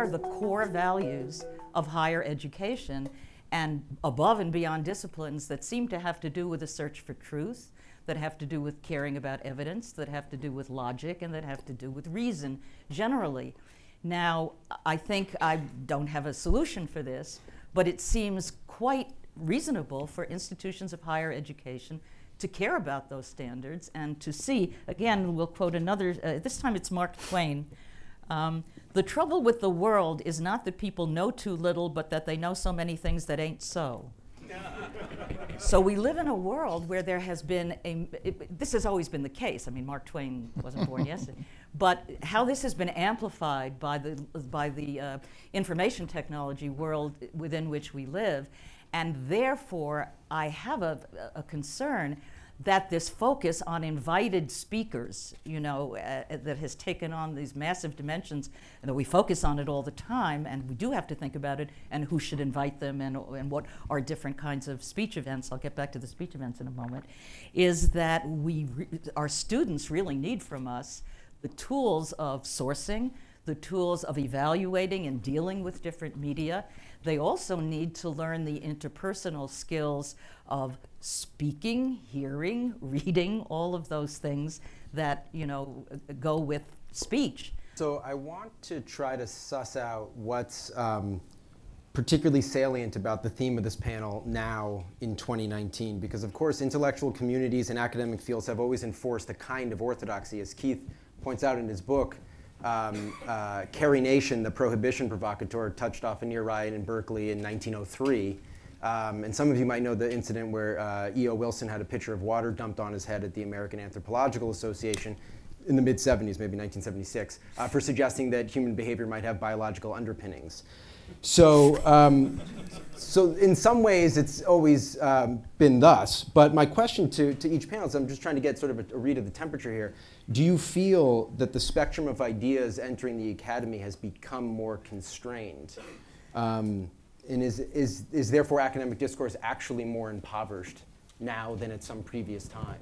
are the core values of higher education and above and beyond disciplines that seem to have to do with a search for truth, that have to do with caring about evidence, that have to do with logic, and that have to do with reason generally. Now, I think I don't have a solution for this, but it seems quite reasonable for institutions of higher education to care about those standards and to see, again, we'll quote another, uh, this time it's Mark Twain. Um, the trouble with the world is not that people know too little, but that they know so many things that ain't so. so we live in a world where there has been a, it, this has always been the case. I mean, Mark Twain wasn't born yesterday. But how this has been amplified by the, by the uh, information technology world within which we live. And therefore, I have a, a concern that this focus on invited speakers, you know, uh, uh, that has taken on these massive dimensions, and that we focus on it all the time, and we do have to think about it, and who should invite them, and, and what are different kinds of speech events. I'll get back to the speech events in a moment. Is that we, our students really need from us the tools of sourcing, the tools of evaluating and dealing with different media. They also need to learn the interpersonal skills of speaking, hearing, reading, all of those things that, you know, go with speech. So I want to try to suss out what's um, particularly salient about the theme of this panel now in 2019, because of course intellectual communities and academic fields have always enforced a kind of orthodoxy, as Keith points out in his book. Um, uh, Carrie Nation, the prohibition provocateur, touched off a near riot in Berkeley in 1903. Um, and some of you might know the incident where uh, E.O. Wilson had a pitcher of water dumped on his head at the American Anthropological Association in the mid 70s, maybe 1976, uh, for suggesting that human behavior might have biological underpinnings. So, um, so in some ways, it's always um, been thus. But my question to, to each panelist, I'm just trying to get sort of a, a, read of the temperature here. Do you feel that the spectrum of ideas entering the academy has become more constrained? Um, and is, is, is therefore academic discourse actually more impoverished now than at some previous time?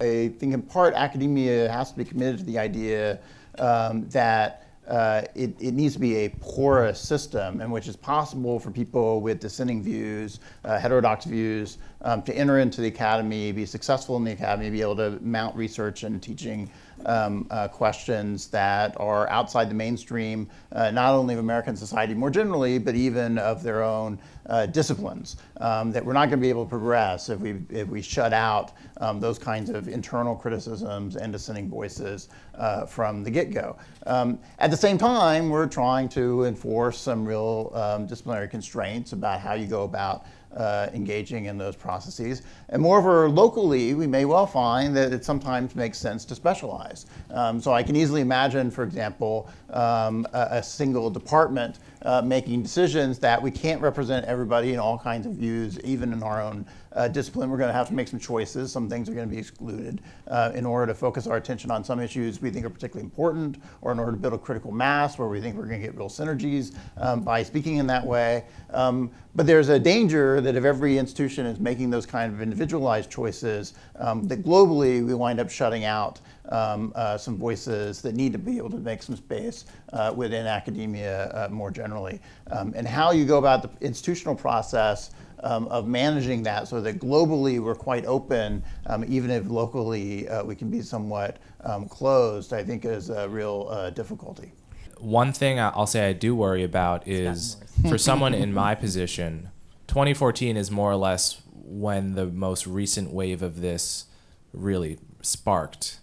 I think in part academia has to be committed to the idea um, that uh, it, it, needs to be a porous system in which it's possible for people with dissenting views, uh, heterodox views, um, to enter into the academy, be successful in the academy, be able to mount research and teaching um, uh, questions that are outside the mainstream, uh, not only of American society more generally, but even of their own uh, disciplines. Um, that we're not going to be able to progress if we, if we shut out um, those kinds of internal criticisms and dissenting voices uh, from the get go. Um, at the same time, we're trying to enforce some real um, disciplinary constraints about how you go about uh, engaging in those processes. And moreover, locally, we may well find that it sometimes makes sense to specialize. Um, so I can easily imagine, for example, um, a, a, single department uh, making decisions that we can't represent everybody in all kinds of views, even in our own uh, discipline. We're going to have to make some choices. Some things are going to be excluded uh, in order to focus our attention on some issues we think are particularly important, or in order to build a critical mass where we think we're going to get real synergies um, by speaking in that way. Um, but there's a danger that if every institution is making those kind of individualized choices, um, that globally we wind up shutting out um, uh, some voices that need to be able to make some space uh, within academia uh, more generally. Um, and how you go about the institutional process um, of managing that so that globally we're quite open, um, even if locally uh, we can be somewhat um, closed, I think is a real uh, difficulty. One thing I'll say I do worry about is for someone in my position, 2014 is more or less when the most recent wave of this really sparked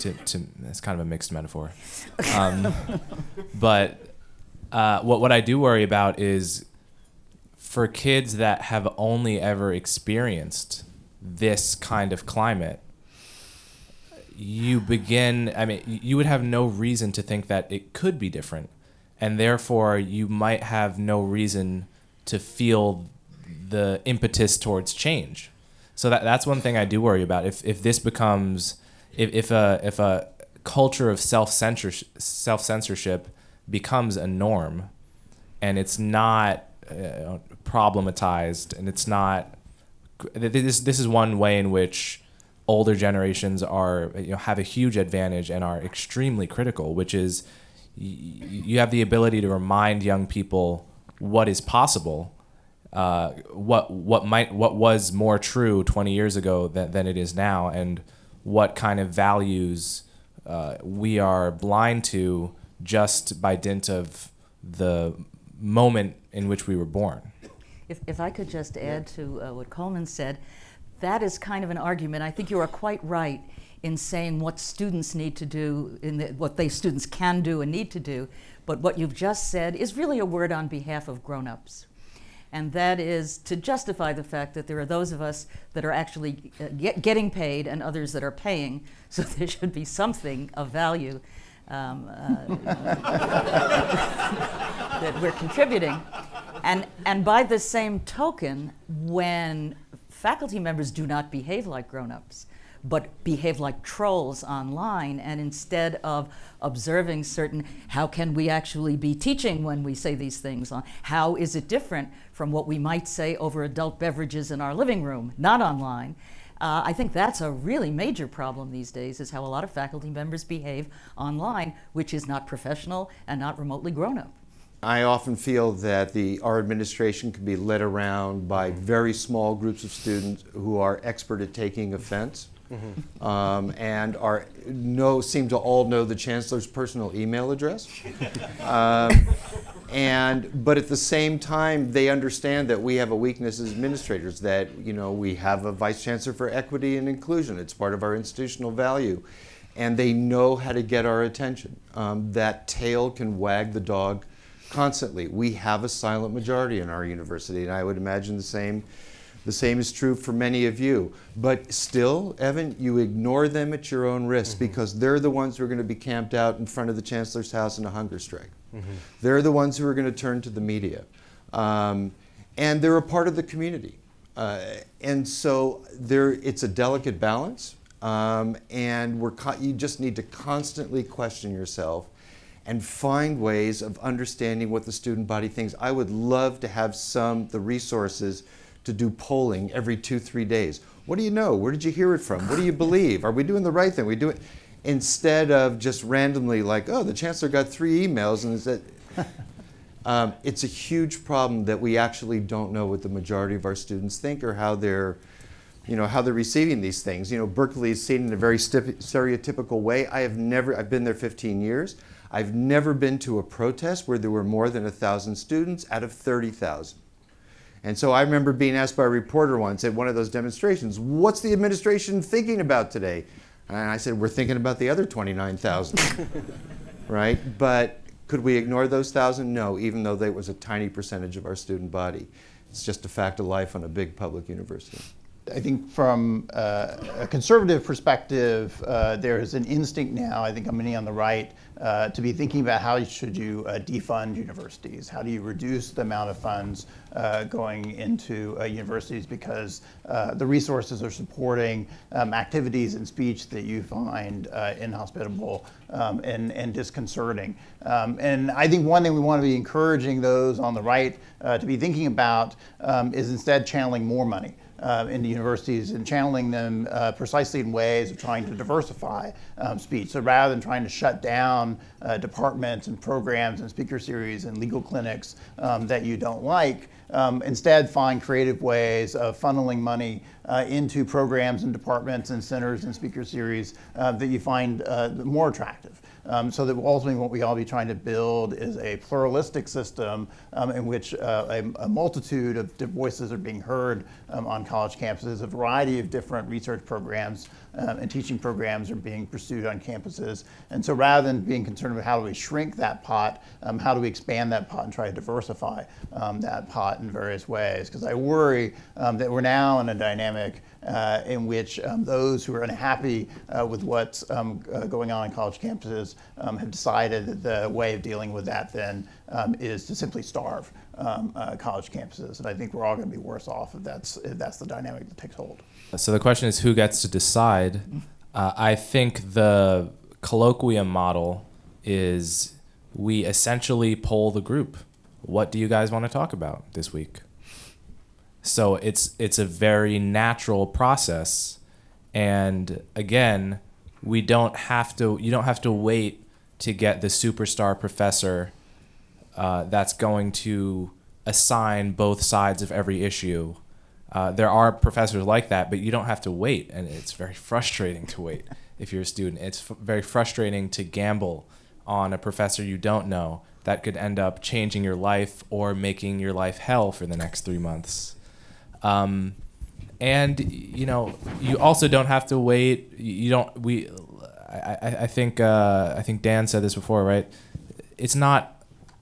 to, to it's kind of a mixed metaphor. Um, but uh, what what I do worry about is for kids that have only ever experienced this kind of climate. You begin. I mean, you would have no reason to think that it could be different, and therefore you might have no reason to feel the impetus towards change. So that that's one thing I do worry about. If if this becomes if, if a if a culture of self self censorship becomes a norm, and it's not uh, problematized, and it's not. This this is one way in which older generations are you know have a huge advantage and are extremely critical, which is you have the ability to remind young people what is possible, uh, what what might what was more true 20 years ago than, than it is now, and what kind of values uh, we are blind to just by dint of the moment in which we were born. If, if I could just add to uh, what Coleman said, that is kind of an argument. I think you are quite right in saying what students need to do, in the, what they students can do and need to do. But what you've just said is really a word on behalf of grown-ups. And that is to justify the fact that there are those of us that are actually uh, get, getting paid and others that are paying. So there should be something of value um, uh, that we're contributing. And, and by the same token, when faculty members do not behave like grown-ups, but behave like trolls online. And instead of observing certain, how can we actually be teaching when we say these things? On how is it different from what we might say over adult beverages in our living room, not online? Uh, I think that's a really major problem these days, is how a lot of faculty members behave online, which is not professional and not remotely grown up. I often feel that the, our administration can be led around by very small groups of students who are expert at taking offense. Mm-hmm. Um, and are know seem to all know the chancellor's personal email address. um, and but at the same time, they understand that we have a weakness as administrators. That you know we have a vice chancellor for equity and inclusion. It's part of our institutional value, and they know how to get our attention. Um, that tail can wag the dog constantly. We have a silent majority in our university, and I would imagine the same the same is true for many of you. But still, Evan, you ignore them at your own risk mm-hmm. because they're the ones who are going to be camped out in front of the chancellor's house in a hunger strike. Mm-hmm. They're the ones who are going to turn to the media. Um, and they're a part of the community. Uh, and so there, it's a delicate balance. Um, and we're co- you just need to constantly question yourself and find ways of understanding what the student body thinks. I would love to have some the resources to do polling every two, three days. What do you know? Where did you hear it from? What do you believe? Are we doing the right thing? We do it instead of just randomly like, oh, the chancellor got three emails and is that. Um, it's a huge problem that we actually don't know what the majority of our students think or how they're, you know, how they're receiving these things. You know, Berkeley is seen in a very stereotypical way. I have never, I've been there 15 years. I've never been to a protest where there were more than a thousand students out of 30,000. And so I remember being asked by a reporter once at one of those demonstrations, what's the administration thinking about today? And I said, we're thinking about the other 29,000, right? But could we ignore those thousand? No, even though they was a tiny percentage of our student body. It's just a fact of life on a big public university. I think from uh, a conservative perspective, uh, there is an instinct now, I think many on the right, uh, to be thinking about how should you uh, defund universities? How do you reduce the amount of funds uh, going into uh, universities because the resources are supporting um, activities and speech that you find inhospitable um, and, and disconcerting. Um, and I think one thing we want to be encouraging those on the right to be thinking about um, is instead channeling more money uh, into universities and channeling them uh, precisely in ways of trying to diversify um, speech. So rather than trying to shut down uh, departments and programs and speaker series and legal clinics um, that you don't like, um, instead find creative ways of funneling money uh, into programs and departments and centers and speaker series uh, that you find uh, more attractive. Um, so that ultimately what we all be trying to build is a pluralistic system um, in which uh, a, a, multitude of voices are being heard um, on college campuses, a variety of different research programs um, and teaching programs are being pursued on campuses. And so rather than being concerned with how do we shrink that pot, um, how do we expand that pot and try to diversify um, that pot in various ways? Because I worry that we're now in a dynamic uh, in which um, those who are unhappy uh, with what's um, uh, going on in college campuses um, have decided that the way of dealing with that then um, is to simply starve um, uh, college campuses. And I think we're all going to be worse off if that's, if that's the dynamic that takes hold. So the question is who gets to decide? Uh, I think the colloquium model is we essentially poll the group. What do you guys want to talk about this week? So it's it's a very natural process, and again, we don't have to. You don't have to wait to get the superstar professor uh, that's going to assign both sides of every issue. Uh, there are professors like that, but you don't have to wait, and it's very frustrating to wait if you're a student. It's very frustrating to gamble on a professor you don't know that could end up changing your life or making your life hell for the next three months. Um, and you know, you also don't have to wait. You don't. We, I, I, I think, uh, I think Dan said this before, right? It's not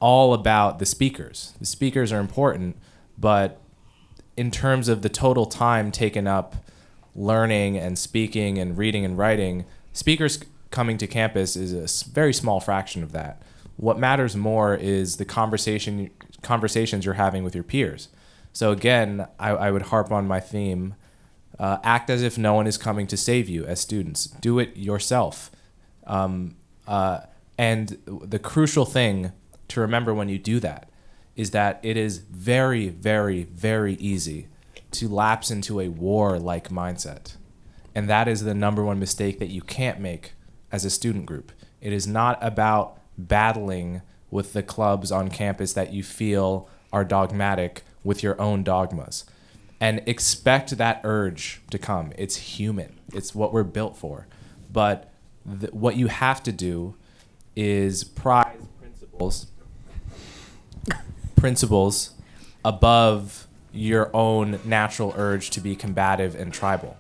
all about the speakers. The speakers are important, but in terms of the total time taken up learning and speaking and reading and writing, speakers coming to campus is a very small fraction of that. What matters more is the conversation conversations you're having with your peers. So again, I, I would harp on my theme: uh, act as if no one is coming to save you as students. Do it yourself. Um, uh, and the crucial thing to remember when you do that is that it is very, very, very easy to lapse into a war like mindset. And that is the number one mistake that you can't make as a student group. It is not about battling with the clubs on campus that you feel are dogmatic with your own dogmas. And expect that urge to come. It's human, it's what we're built for. But what you have to do is prize principles principles above your own natural urge to be combative and tribal.